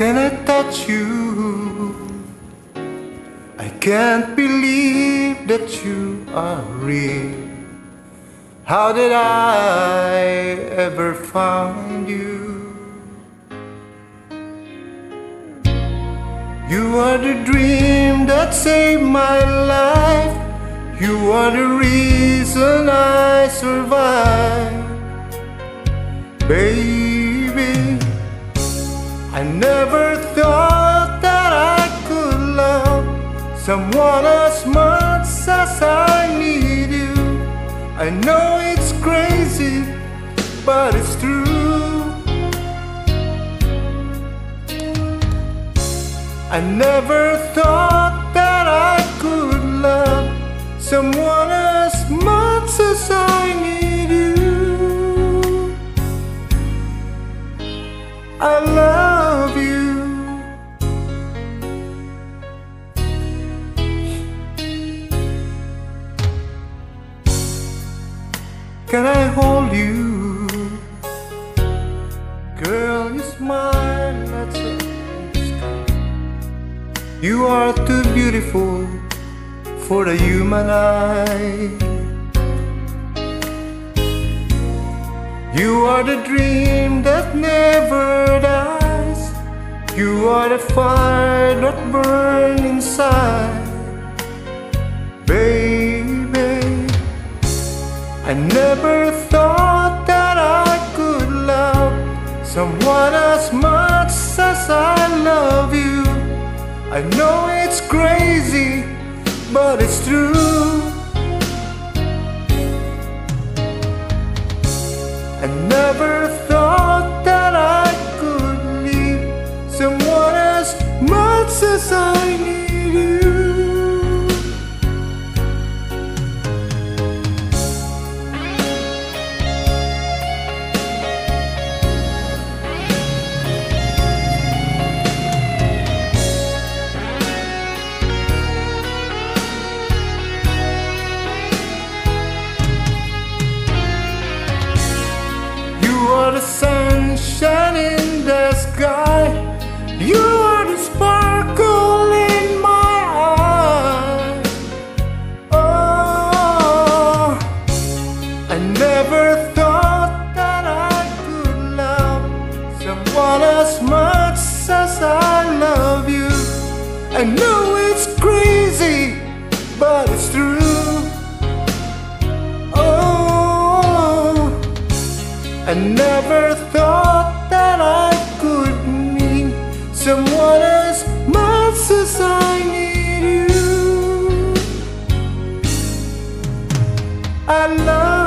Can I touch you? I can't believe that you are real. How did I ever find you? You are the dream that saved my life. You are the reason I survive. Baby, never thought that I could love someone as much as I need you. I know it's crazy, but it's true. I never thought that I could love someone as much as I need you. I love You? Girl, you smile, that's it. You are too beautiful for the human eye. You are the dream that never dies. You are the fire that burns inside. I never thought that I could love someone as much as I love you. I know it's crazy, but it's true. Never thought that I could love someone as much as I love you. I know it's crazy, but it's true. Oh. I never thought that I could meet someone as much as I need you. I love